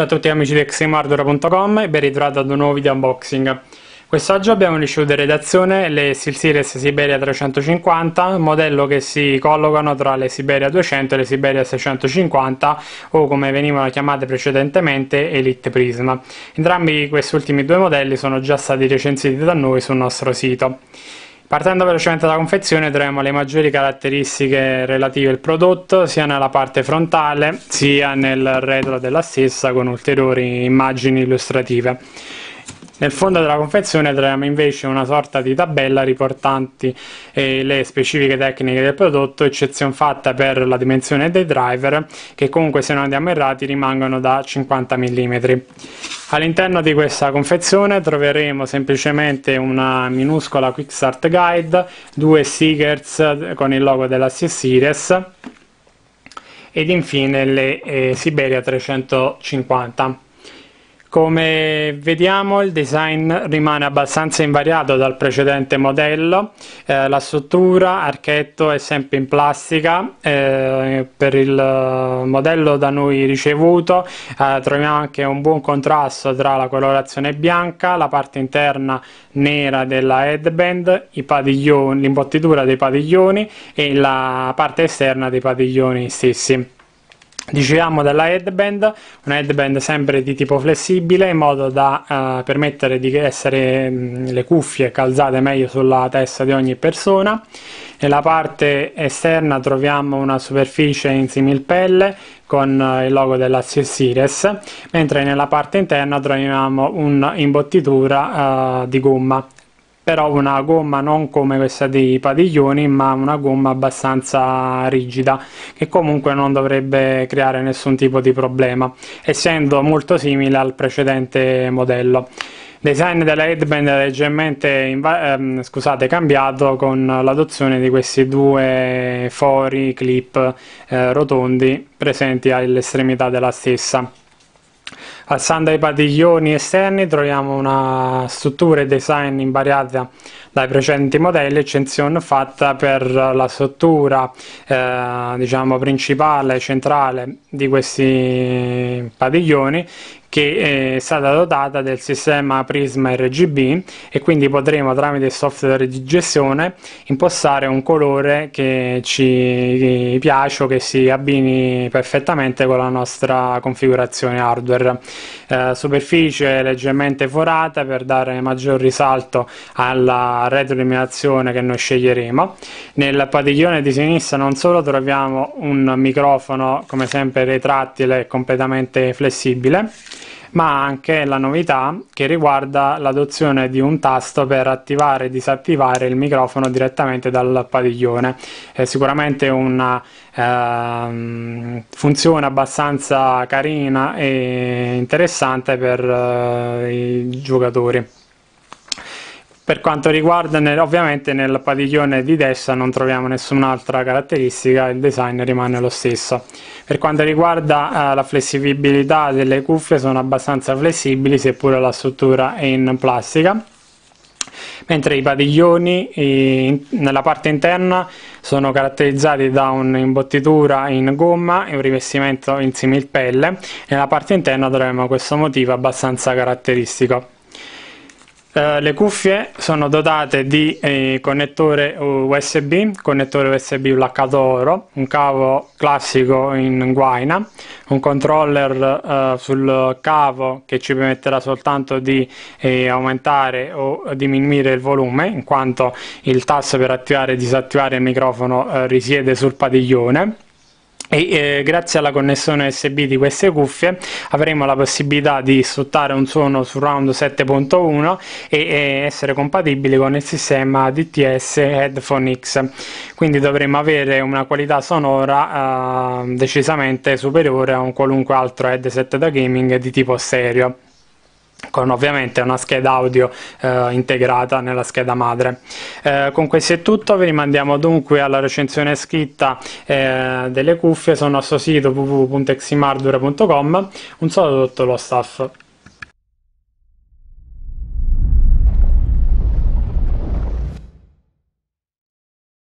Ciao a tutti amici di xmardura.com e ben ritrovati ad un nuovo video unboxing. Quest'oggi abbiamo ricevuto in redazione le SteelSeries Siberia 350, modello che si collocano tra le Siberia 200 e le Siberia 650 o come venivano chiamate precedentemente Elite Prism. Entrambi questi ultimi due modelli sono già stati recensiti da noi sul nostro sito. Partendo velocemente dalla confezione troviamo le maggiori caratteristiche relative al prodotto sia nella parte frontale sia nel retro della stessa con ulteriori immagini illustrative. Nel fondo della confezione troviamo invece una sorta di tabella riportanti eh, le specifiche tecniche del prodotto, eccezione fatta per la dimensione dei driver che comunque se non andiamo errati rimangono da 50 mm. All'interno di questa confezione troveremo semplicemente una minuscola Quick Start Guide, due stickers con il logo della C-Series ed infine le eh, Siberia 350. Come vediamo il design rimane abbastanza invariato dal precedente modello, eh, la struttura archetto è sempre in plastica, eh, per il modello da noi ricevuto eh, troviamo anche un buon contrasto tra la colorazione bianca, la parte interna nera della headband, l'imbottitura dei padiglioni e la parte esterna dei padiglioni stessi. Dicevamo della headband, una headband sempre di tipo flessibile in modo da uh, permettere di essere mh, le cuffie calzate meglio sulla testa di ogni persona. Nella parte esterna troviamo una superficie in similpelle con uh, il logo della Series, mentre nella parte interna troviamo un'imbottitura uh, di gomma però una gomma non come questa dei padiglioni ma una gomma abbastanza rigida che comunque non dovrebbe creare nessun tipo di problema essendo molto simile al precedente modello. Design della headband è leggermente ehm, scusate, cambiato con l'adozione di questi due fori clip eh, rotondi presenti all'estremità della stessa Passando ai padiglioni esterni troviamo una struttura e design invariata dai precedenti modelli, eccezione fatta per la struttura eh, diciamo, principale, centrale di questi padiglioni che è stata dotata del sistema Prisma RGB e quindi potremo tramite il software di gestione impostare un colore che ci piace o che si abbini perfettamente con la nostra configurazione hardware. Eh, superficie leggermente forata per dare maggior risalto alla retroilluminazione che noi sceglieremo. Nel padiglione di sinistra non solo troviamo un microfono come sempre retrattile e completamente flessibile ma anche la novità che riguarda l'adozione di un tasto per attivare e disattivare il microfono direttamente dal padiglione. È sicuramente una eh, funzione abbastanza carina e interessante per eh, i giocatori. Per quanto riguarda, nel, ovviamente nel padiglione di destra non troviamo nessun'altra caratteristica, il design rimane lo stesso. Per quanto riguarda eh, la flessibilità delle cuffie sono abbastanza flessibili seppure la struttura è in plastica mentre i padiglioni in, nella parte interna sono caratterizzati da un'imbottitura in gomma e un rivestimento in similpelle nella parte interna troviamo questo motivo abbastanza caratteristico. Uh, le cuffie sono dotate di eh, connettore USB, connettore USB laccato oro, un cavo classico in guaina, un controller uh, sul cavo che ci permetterà soltanto di eh, aumentare o diminuire il volume, in quanto il tasto per attivare e disattivare il microfono uh, risiede sul padiglione e eh, grazie alla connessione USB di queste cuffie avremo la possibilità di sfruttare un suono surround 7.1 e, e essere compatibili con il sistema DTS Headphone X. Quindi dovremo avere una qualità sonora eh, decisamente superiore a un qualunque altro headset da gaming di tipo stereo con ovviamente una scheda audio eh, integrata nella scheda madre. Eh, con questo è tutto, vi rimandiamo dunque alla recensione scritta eh, delle cuffie sul nostro sito www.eximardura.com. Un saluto a tutto lo staff.